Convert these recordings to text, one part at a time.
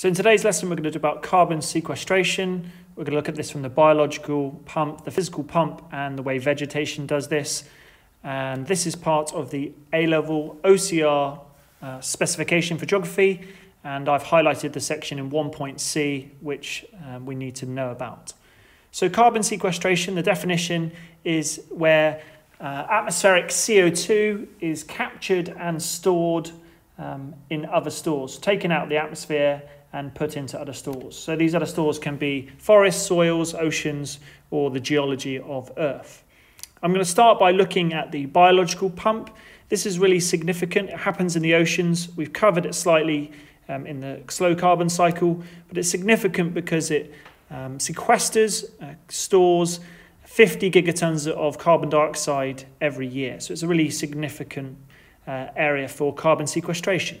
So in today's lesson, we're going to do about carbon sequestration. We're going to look at this from the biological pump, the physical pump, and the way vegetation does this. And this is part of the A-level OCR uh, specification for geography. And I've highlighted the section in 1.c, which um, we need to know about. So carbon sequestration, the definition is where uh, atmospheric CO2 is captured and stored um, in other stores, taken out of the atmosphere and put into other stores. So these other stores can be forests, soils, oceans, or the geology of Earth. I'm going to start by looking at the biological pump. This is really significant. It happens in the oceans. We've covered it slightly um, in the slow carbon cycle, but it's significant because it um, sequesters, uh, stores 50 gigatons of carbon dioxide every year. So it's a really significant uh, area for carbon sequestration.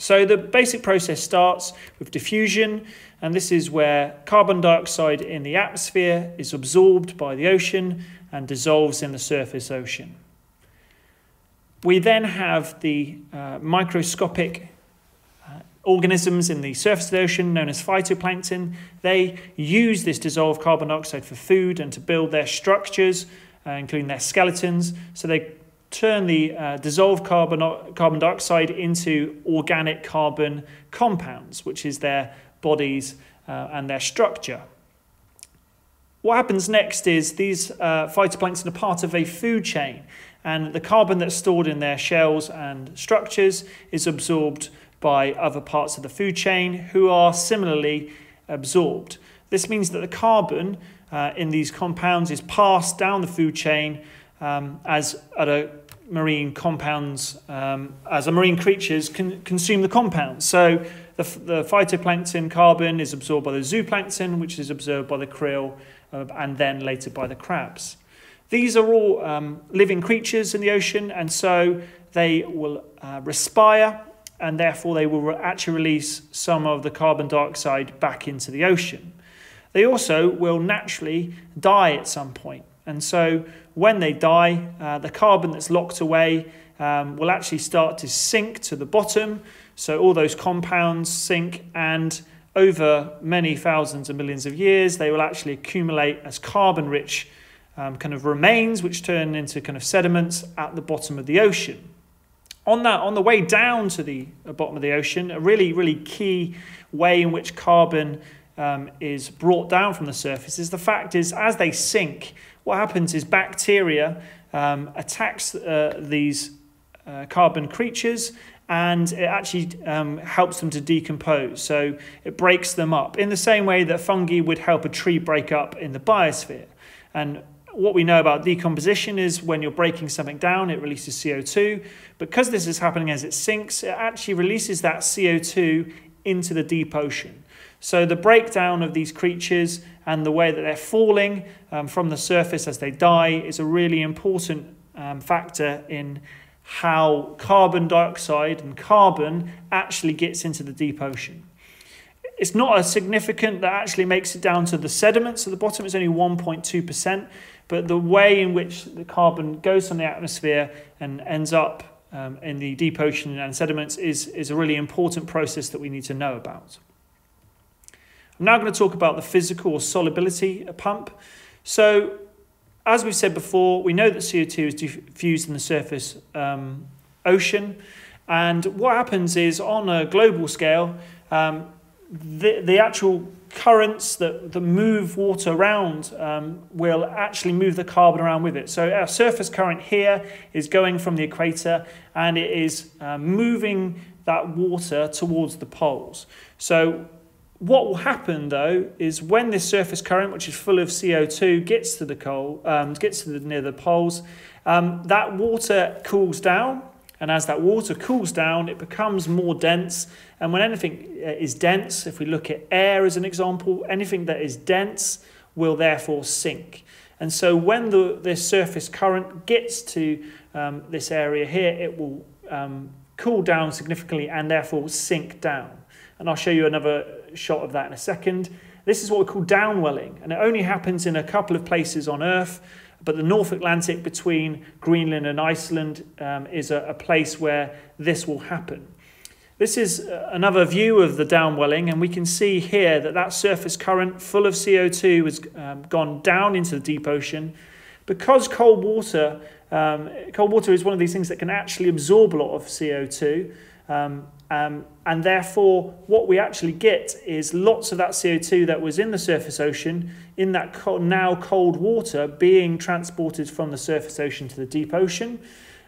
So the basic process starts with diffusion, and this is where carbon dioxide in the atmosphere is absorbed by the ocean and dissolves in the surface ocean. We then have the uh, microscopic uh, organisms in the surface of the ocean known as phytoplankton. They use this dissolved carbon dioxide for food and to build their structures, uh, including their skeletons. So they turn the uh, dissolved carbon, carbon dioxide into organic carbon compounds, which is their bodies uh, and their structure. What happens next is these uh, phytoplankton are part of a food chain, and the carbon that's stored in their shells and structures is absorbed by other parts of the food chain who are similarly absorbed. This means that the carbon uh, in these compounds is passed down the food chain um, as other marine compounds, um, as the marine creatures can consume the compounds. So the, the phytoplankton carbon is absorbed by the zooplankton, which is absorbed by the krill, uh, and then later by the crabs. These are all um, living creatures in the ocean, and so they will uh, respire, and therefore they will actually release some of the carbon dioxide back into the ocean. They also will naturally die at some point. And so when they die, uh, the carbon that's locked away um, will actually start to sink to the bottom. So all those compounds sink, and over many thousands of millions of years, they will actually accumulate as carbon rich um, kind of remains, which turn into kind of sediments at the bottom of the ocean. On that, on the way down to the bottom of the ocean, a really, really key way in which carbon um, is brought down from the surface is the fact is as they sink, what happens is bacteria um, attacks uh, these uh, carbon creatures and it actually um, helps them to decompose. So it breaks them up in the same way that fungi would help a tree break up in the biosphere. And what we know about decomposition is when you're breaking something down, it releases CO2. Because this is happening as it sinks, it actually releases that CO2 into the deep ocean. So the breakdown of these creatures and the way that they're falling um, from the surface as they die is a really important um, factor in how carbon dioxide and carbon actually gets into the deep ocean. It's not as significant that actually makes it down to the sediments at the bottom, it's only 1.2%, but the way in which the carbon goes from the atmosphere and ends up um, in the deep ocean and sediments is, is a really important process that we need to know about. I'm now going to talk about the physical or solubility pump. So, as we've said before, we know that CO2 is diffused in the surface um, ocean. And what happens is, on a global scale, um, the, the actual currents that, that move water around um, will actually move the carbon around with it. So our surface current here is going from the equator and it is uh, moving that water towards the poles. So what will happen though is when this surface current, which is full of CO2, gets to the coal, um, gets to the, near the poles, um, that water cools down. And as that water cools down, it becomes more dense. And when anything uh, is dense, if we look at air as an example, anything that is dense will therefore sink. And so when the, this surface current gets to um, this area here, it will um, cool down significantly and therefore sink down. And I'll show you another shot of that in a second. This is what we call downwelling, and it only happens in a couple of places on Earth. But the North Atlantic between Greenland and Iceland um, is a, a place where this will happen. This is uh, another view of the downwelling, and we can see here that that surface current full of CO2 has um, gone down into the deep ocean. Because cold water, um, cold water is one of these things that can actually absorb a lot of CO2, um, um, and therefore what we actually get is lots of that CO2 that was in the surface ocean, in that cold, now cold water, being transported from the surface ocean to the deep ocean.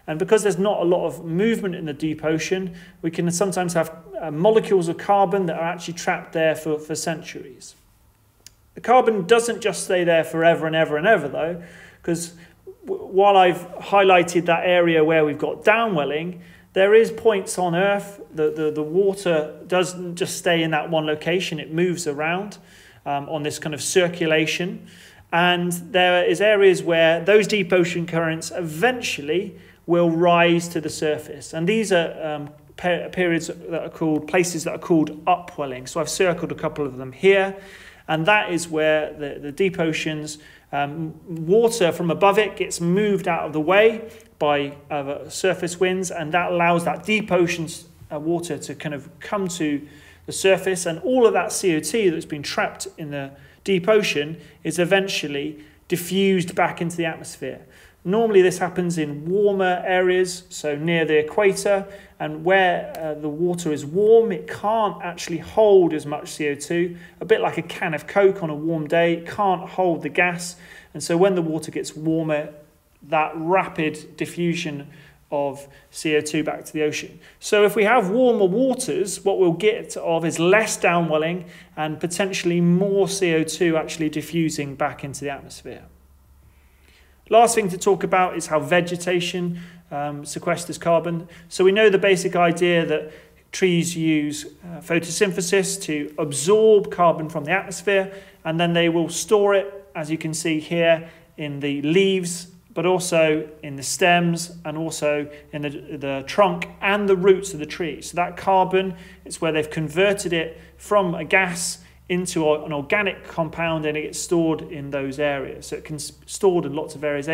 And because there's not a lot of movement in the deep ocean, we can sometimes have uh, molecules of carbon that are actually trapped there for, for centuries. The carbon doesn't just stay there forever and ever and ever, though, because while I've highlighted that area where we've got downwelling, there is points on Earth, that the, the water doesn't just stay in that one location, it moves around um, on this kind of circulation. And there is areas where those deep ocean currents eventually will rise to the surface. And these are um, per periods that are called, places that are called upwelling. So I've circled a couple of them here. And that is where the, the deep oceans, um, water from above it gets moved out of the way by uh, surface winds. And that allows that deep oceans uh, water to kind of come to the surface. And all of that CO2 that's been trapped in the deep ocean is eventually diffused back into the atmosphere. Normally this happens in warmer areas, so near the equator, and where uh, the water is warm, it can't actually hold as much CO2. A bit like a can of Coke on a warm day, it can't hold the gas. And so when the water gets warmer, that rapid diffusion of CO2 back to the ocean. So if we have warmer waters, what we'll get of is less downwelling and potentially more CO2 actually diffusing back into the atmosphere. Last thing to talk about is how vegetation um, sequesters carbon. So we know the basic idea that trees use uh, photosynthesis to absorb carbon from the atmosphere and then they will store it, as you can see here, in the leaves, but also in the stems and also in the, the trunk and the roots of the tree. So that carbon it's where they've converted it from a gas into an organic compound and it gets stored in those areas. So it can stored in lots of various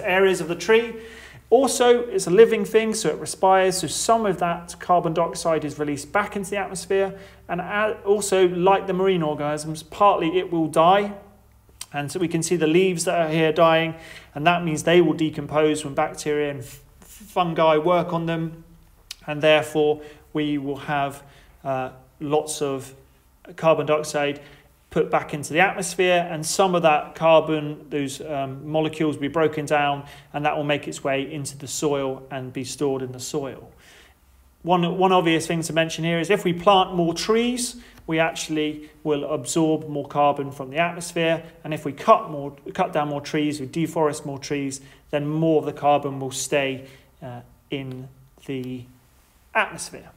areas of the tree. Also, it's a living thing, so it respires. So some of that carbon dioxide is released back into the atmosphere. And also, like the marine organisms, partly it will die. And so we can see the leaves that are here dying, and that means they will decompose when bacteria and fungi work on them. And therefore, we will have uh, lots of carbon dioxide put back into the atmosphere and some of that carbon, those um, molecules will be broken down and that will make its way into the soil and be stored in the soil. One, one obvious thing to mention here is if we plant more trees, we actually will absorb more carbon from the atmosphere. And if we cut, more, cut down more trees, we deforest more trees, then more of the carbon will stay uh, in the atmosphere.